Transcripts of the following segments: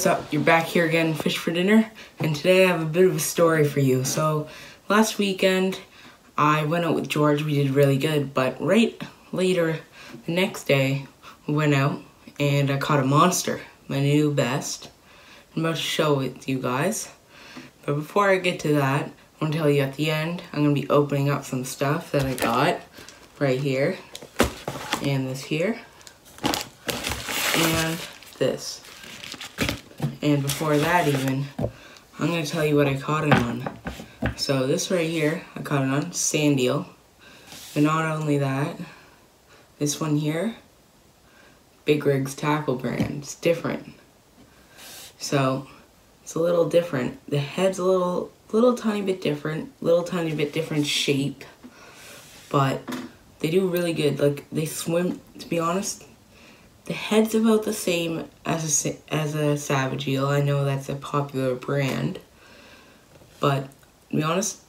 what's up? You're back here again, Fish for Dinner, and today I have a bit of a story for you. So, last weekend, I went out with George, we did really good, but right later, the next day, we went out, and I caught a monster, my new best. I'm about to show it to you guys. But before I get to that, I want to tell you at the end, I'm going to be opening up some stuff that I got right here, and this here, and this. And before that even, I'm to tell you what I caught it on. So this right here, I caught it on sand eel. But not only that, this one here, Big Rigs Tackle brand. It's different. So, it's a little different. The head's a little, little tiny bit different, little tiny bit different shape, but they do really good. Like, they swim, to be honest, the head's about the same as a, as a Savage Eel. I know that's a popular brand. But, to be honest,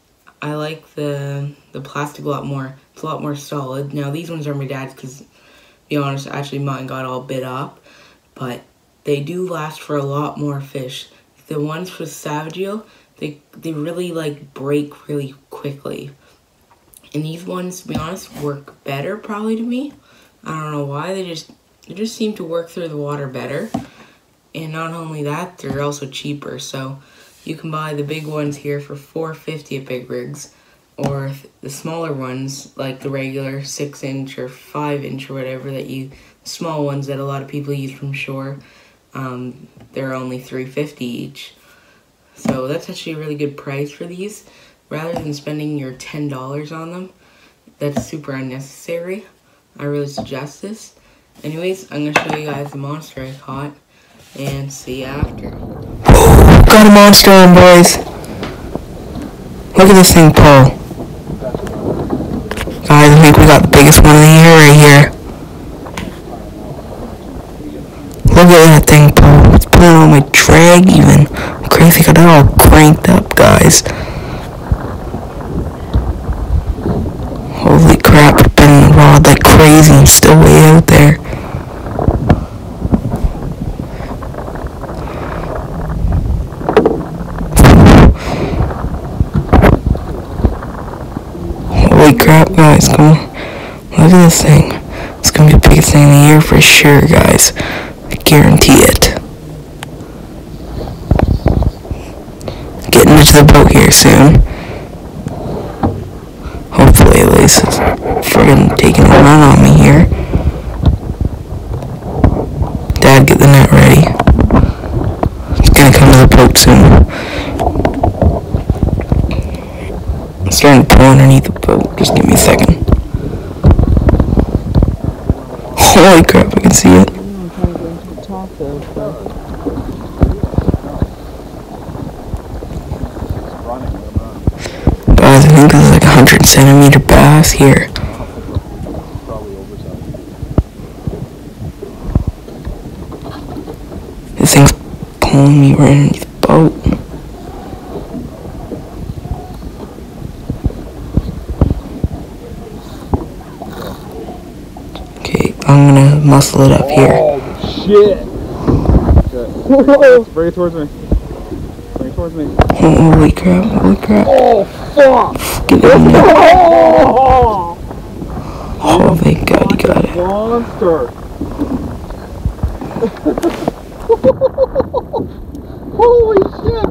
I like the the plastic a lot more. It's a lot more solid. Now, these ones are my dad's because, be honest, actually mine got all bit up. But they do last for a lot more fish. The ones for Savage Eel, they, they really, like, break really quickly. And these ones, to be honest, work better probably to me. I don't know why. They just they just seem to work through the water better. And not only that, they're also cheaper. So you can buy the big ones here for 450 at Big Rigs. Or the smaller ones, like the regular 6 inch or 5 inch or whatever that you, small ones that a lot of people use from shore, um, they're only 350 each. So that's actually a really good price for these. Rather than spending your $10 on them, that's super unnecessary. I really suggest this. Anyways, I'm gonna show you guys the monster I caught and see you after. Got a monster on, boys. Look at this thing pull. Guys, I think we got the biggest one of the year right here. Look at that thing pull. It's pulling on my drag even. Crazy, got it all cranked up, guys. Holy crap, I've been rod like crazy and still way out there. Holy guys, come. Look at this thing. It's gonna be the biggest thing of the year for sure, guys. I guarantee it. Getting into the boat here soon. Hopefully, at least it's friggin' taking a run on me here. Dad, get the net ready. It's gonna come to the boat soon. It's starting to pull underneath the boat. Just give me a second. Holy crap, I can see it. Guys, I think this is like a 100 centimeter bass here. This thing's pulling me right underneath the boat. Okay, I'm gonna muscle it up here. Oh shit! Okay. Bring it towards me. Bring it towards me. Holy crap, holy crap. Oh fuck! Get it in there. Oh! Oh, thank God you got it. Monster! Holy shit!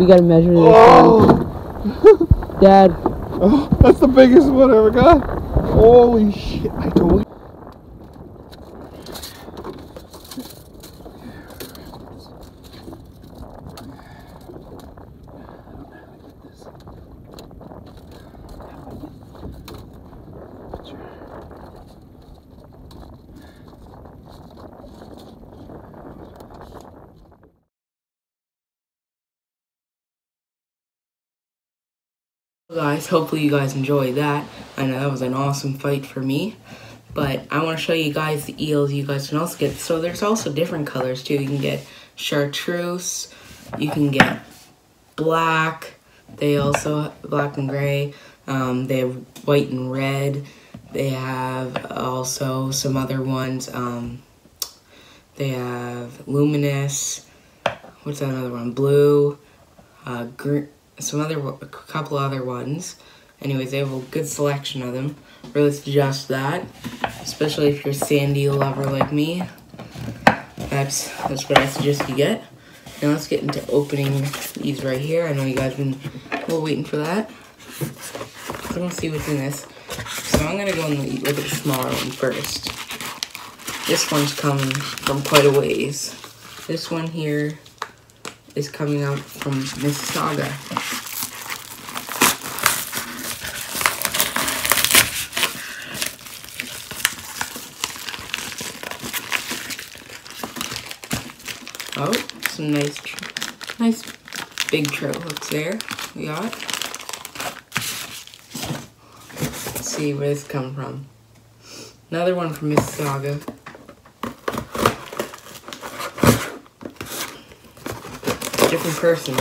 We gotta measure this. Oh! Dad, oh! That's the biggest one I ever got! Holy shit! I told you. guys, hopefully you guys enjoy that. I know that was an awesome fight for me. But I want to show you guys the eels you guys can also get. So there's also different colors too. You can get chartreuse, you can get black. They also black and gray. Um, they have white and red. They have also some other ones. Um, they have Luminous. What's that other one? Blue. Uh, green. Some other, a couple other ones. Anyways, they have a good selection of them. Really suggest that, especially if you're a sand eel lover like me. That's that's what I suggest you get. Now let's get into opening these right here. I know you guys have been a little waiting for that. So let's see what's in this. So I'm gonna go and look at the smaller one first. This one's coming from quite a ways. This one here is coming out from Mississauga. Some nice, nice big trail hooks there. We got. Let's see where this come from. Another one from Mississauga. Different person.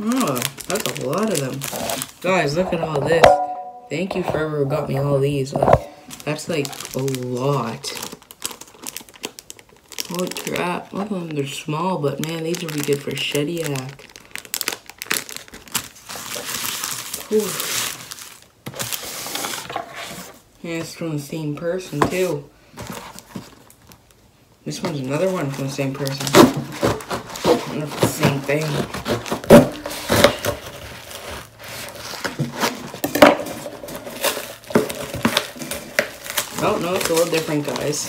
Oh, that's a lot of them. Guys, look at all this. Thank you for whoever got me all these. Like, that's like a lot. Holy crap. Look at them. They're small, but man, these would be good for Shediac. Whew. Yeah, it's from the same person, too. This one's another one from the same person. The same thing. Oh, no, it's a little different, guys.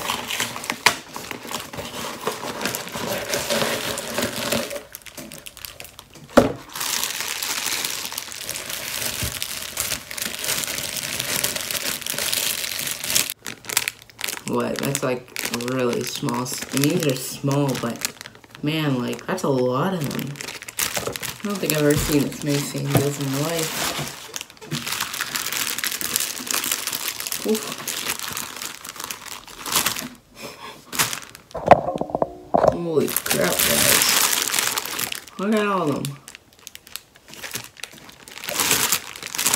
What? That's like really small. mean, these are small, but man, like, that's a lot of them. I don't think I've ever seen this many sand eels in my life. Oof. Holy crap, guys. Look at all of them.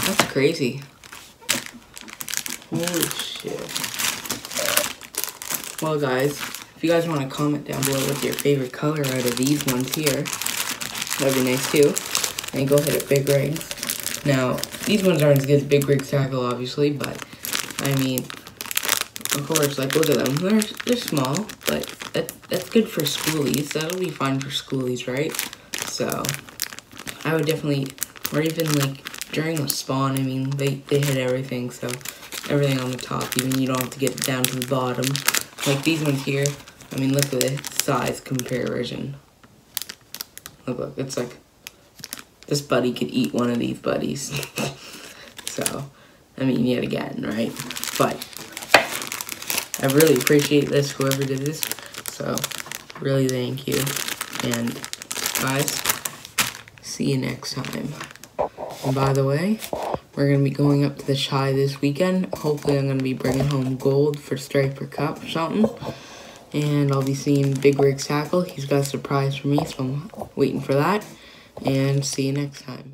That's crazy. Holy shit. Well, guys, if you guys want to comment down below what's your favorite color out of these ones here, that'd be nice too. And go ahead at Big Rigs. Now, these ones aren't as good as Big Rigs Tackle, obviously, but, I mean, of course, like, look at them. They're, they're small, but that, that's good for schoolies. That'll be fine for schoolies, right? So, I would definitely, or even, like, during the spawn, I mean, they, they hit everything, so everything on the top, even you don't have to get down to the bottom. Like these ones here, I mean, look at the size comparison. Look, look, it's like, this buddy could eat one of these buddies. so, I mean, yet again, right? But, I really appreciate this, whoever did this. So, really thank you. And, guys, see you next time. And by the way, we're going to be going up to the Shy this weekend. Hopefully I'm going to be bringing home gold for Striper Cup or something. And I'll be seeing Big Rigs Tackle. He's got a surprise for me, so I'm waiting for that. And see you next time.